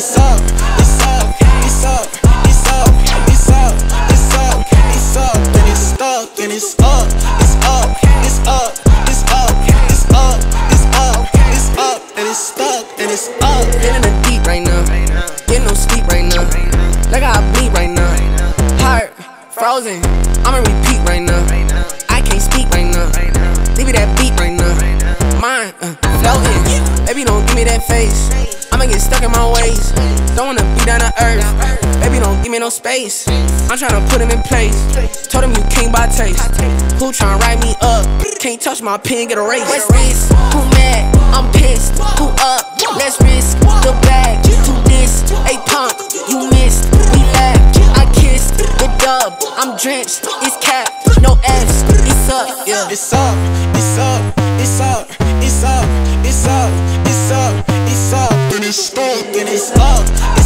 It's up, it's up, it's up, it's up, it's up, it's up, it's up, and it's stuck, and it's up, it's up, it's up, it's up, it's up, it's up, and it's stuck, and it's up. In the deep right now, get no sleep right now, like I bleed right now. Heart frozen, I'm going to repeat right now. I can't speak right now. Baby, don't give me that face. I'ma get stuck in my ways. Don't wanna be down to earth. Baby, don't give me no space. I'm tryna put him in place. Told him you came by taste. Who tryna write me up? Can't touch my pen, get erased. What's this? Who mad? I'm pissed. Who up? Let's risk the bag. To this, a pump, you missed. We laughed. I kissed the dub. I'm drenched. It's cap, no F's. It's up, yeah. It's up, it's up, it's up, it's up, it's up.